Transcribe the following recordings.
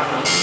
Obrigado.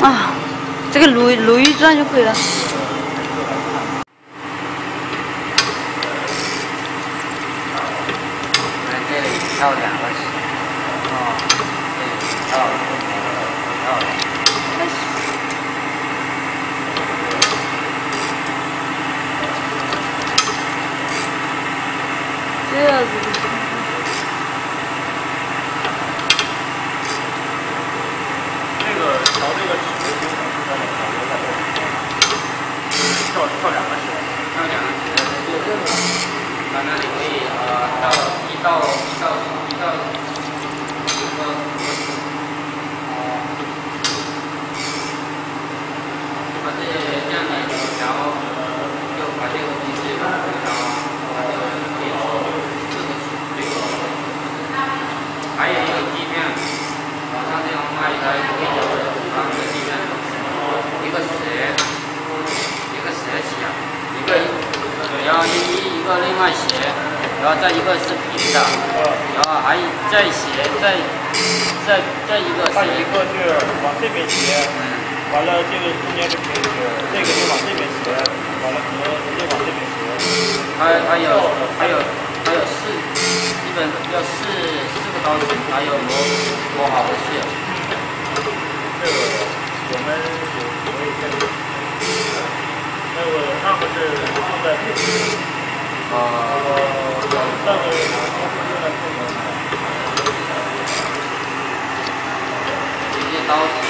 啊，这个鲈鲈鱼转就可以了。我们这里跳两个，这个。这样子。这个调这个尺寸基本上在考虑在跳跳两个尺。跳两个鞋就是，它那里可以呃到一到一到一到一个它这这样的一个然后就把这个东西然后它就可以四个这个还有一个地面，网上这样卖的可以有它这个地面一个鞋一个鞋起啊，一个对，然后一一一个另外鞋，然后再一个是平的，然后还再斜再再再一个是它一个是往这边斜，嗯完了这个中间是平的，这个就往这边斜，完了可能直接往这边斜。还还有还有还有四，基本要四四个刀子，还有磨磨好的线。这个我们有可以这个，那个上面是放在配置，呃，到时我我我